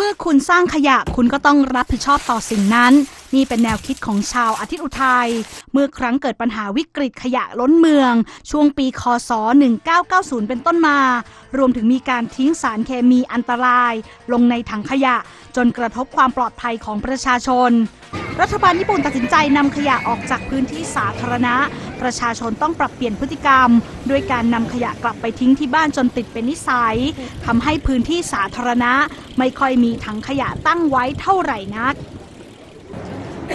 มื่อคุณสร้างขยะคุณก็ต้องรับผิดชอบต่อสิ่งนั้น นี่เป็นแนวคิดของชาวอาทิตย์อุทัย เมื่อครั้งเกิดปัญหาวิกฤตขยะล้นเมือง ช่วงปีคศ 1990 เป็นต้นมา รวมถึงมีการทิ้งสารเคมีอันตราย ลงในถังขยะ จนกระทบความปลอดภัยของประชาชน รัฐบาลญี่ปุ่นตัดสินใจนำขยะออกจากพื้นที่สาธารณะ ประชาชนต้องปรับเปลี่ยนพฤติกรรม ด้วยการนำขยะกลับไปทิ้งที่บ้านจนติดเป็นนิสัยทำให้พื้นที่สาธารณะ ไม่ค่อยมีถังขยะตั้งไว้เท่าไหร่นัก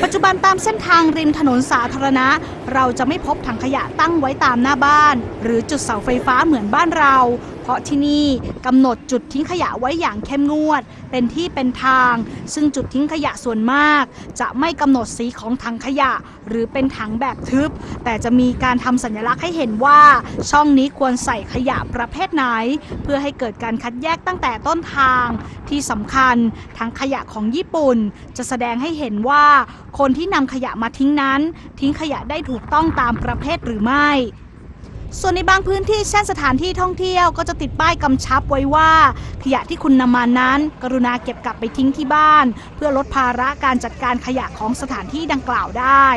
ปัจจุบันตามเส้นทางริมถนนสาธารณะ เราจะไม่พบถังขยะตั้งไว้ตามหน้าบ้าน หรือจุดเสาไฟฟ้าเหมือนบ้านเรา เพราะที่นี่กำหนดจุดทิ้งขยะไว้อย่างเข้มงวด เป็นที่เป็นทาง ซึ่งจุดทิ้งขยะส่วนมาก จะไม่กำหนดสีของถังขยะ หรือเป็นถังแบบทึบ แต่จะมีการทำสัญลักษณ์ให้เห็นว่า ช่องนี้ควรใส่ขยะประเภทไหน เพื่อให้เกิดการคัดแยกตั้งแต่ต้นทางที่สำคัญถังขยะของญี่ปุ่น จะแสดงให้เห็นว่า คนที่นำขยะมาทิ้งนั้น ทิ้งขยะได้ถูกต้องตามประเภทหรือไม่ ส่วนในบางพื้นที่เช่นสถานที่ท่องเที่ยวก็จะติดป้ายกำชับไว้ว่า ขยะที่คุณนำมานั้น กรุณาเก็บกลับไปทิ้งที่บ้าน เพื่อลดภาระการจัดการขยะของสถานที่ดังกล่าวได้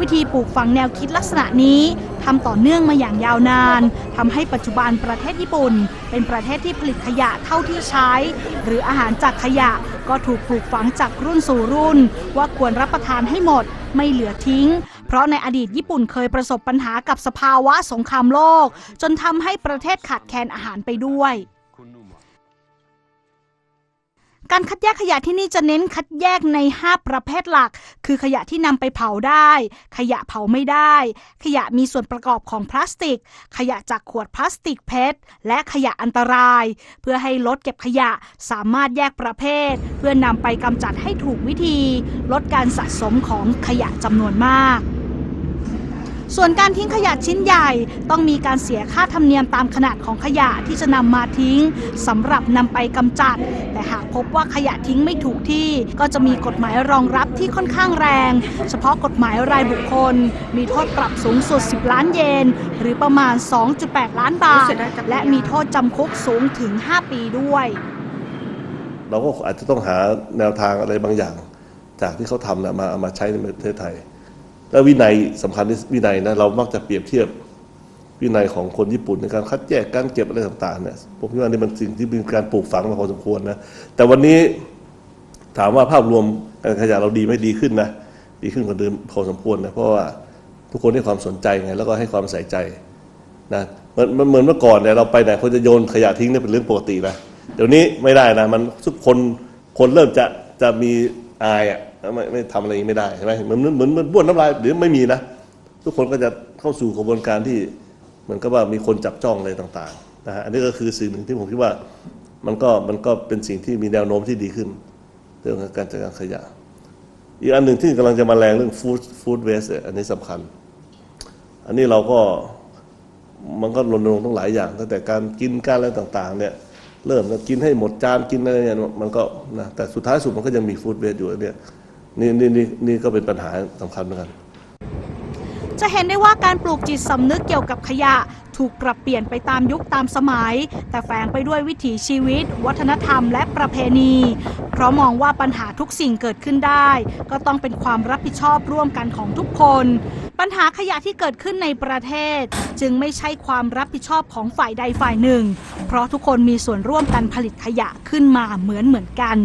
วิธีปลูกฝังแนวคิดลักษณะนี้ทำต่อเนื่องมาอย่างยาวนานทำให้ปัจจุบันประเทศญี่ปุ่น เป็นประเทศที่ผลิตขยะเท่าที่ใช้ หรืออาหารจากขยะก็ถูกปลูกฝังจากรุ่นสู่รุ่น ว่าควรรับประทานให้หมด ไม่เหลือทิ้ง เพราะในอดีตญี่ปุ่นเคยประสบปัญหากับสภาวะสงครามโลก จนทำให้ประเทศขาดแคลนอาหารไปด้วยการคัดแยกขยะที่นี่จะเน้นคัดแยกใน 5 ประเภทหลัก คือขยะที่นำไปเผาได้ ขยะเผาไม่ได้ ขยะมีส่วนประกอบของพลาสติก ขยะจากขวดพลาสติกเพชรและขยะอันตราย เพื่อให้รถเก็บขยะสามารถแยกประเภท เพื่อนำไปกำจัดให้ถูกวิธี ลดการสะสมของขยะจำนวนมาก ส่วนการทิ้งขยะชิ้นใหญ่ต้องมีการเสียค่าธรรมเนียมตามขนาดของขยะที่จะนำมาทิ้งสำหรับนำไปกำจัด แต่หากพบว่าขยะทิ้งไม่ถูกที่ ก็จะมีกฎหมายรองรับที่ค่อนข้างแรง เฉพาะกฎหมายรายบุคคล มีโทษปรับสูงสุด 10 ล้านเยน หรือประมาณ 2.8 ล้านบาท และมีโทษจำคุกสูงถึง 5 ปีด้วย เราก็อาจจะต้องหาแนวทางอะไรบางอย่าง จากที่เขาทำนะมาเอามาใช้ในประเทศไทย แล้ววินัยสำคัญที่วินัยนะเรามักจะเปรียบเทียบวินัยของคนญี่ปุ่นในการคัดแยกการเก็บอะไรต่างๆเนี่ยผมคิดว่านี่มันสิ่งที่เป็นการปลูกฝังมาพอสมควรนะแต่วันนี้ถามว่าภาพรวมการขยะเราดีไม่ดีขึ้นนะดีขึ้นกว่าเดิมพอสมควรนะเพราะว่าทุกคนให้ความสนใจไงแล้วก็ให้ความใส่ใจนะมือนเหมือนเมื่อก่อนเนี่ยเราไปไหนคนจะโยนขยะทิ้งเนี่ยเป็นเรื่องปกตินะเดี๋ยวนี้ไม่ได้นะมันทุกคนคนเริ่มจะจะมีอายอะ ไม่ไม่ทำอะไรอย่างนี้ไม่ได้ใช่ไหมเหมือนเหมือนเหมือนบ้วนน้ำลายหรือไม่มีนะ ทุกคนก็จะเข้าสู่กระบวนการที่เหมือนกับว่ามีคนจับจ้องอะไรต่างๆนะฮะอันนี้ก็คือสิ่งหนึ่งที่ผมคิดว่ามันก็มันก็เป็นสิ่งที่มีแนวโน้มที่ดีขึ้น เรื่องการจัดการขยะ อีกอันหนึ่งที่กำลังจะมาแรงเรื่องฟู้ดฟู้ดเวสอันนี้สำคัญ อันนี้เราก็มันก็รณรงค์ต้องหลายอย่างตั้งแต่การกินการอะไรต่างๆ เนี่ยเริ่มกินให้หมดจานกินอะไรเนี่ยมันก็นะแต่สุดท้ายสุดมันก็ยังมีฟู้ดเวสอยู่เนี่ย นี่นี่นี่นี่ก็เป็นปัญหาสำคัญเหมือนกัน จะเห็นได้ว่าการปลูกจิตสำนึกเกี่ยวกับขยะ ถูกปรับเปลี่ยนไปตามยุคตามสมัย แต่แฝงไปด้วยวิถีชีวิต วัฒนธรรมและประเพณี เพราะมองว่าปัญหาทุกสิ่งเกิดขึ้นได้ ก็ต้องเป็นความรับผิดชอบร่วมกันของทุกคน ปัญหาขยะที่เกิดขึ้นในประเทศ จึงไม่ใช่ความรับผิดชอบของฝ่ายใดฝ่ายหนึ่ง เพราะทุกคนมีส่วนร่วมกันผลิตขยะขึ้นมาเหมือนเหมือนกัน